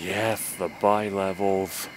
Yes, the bi-levels.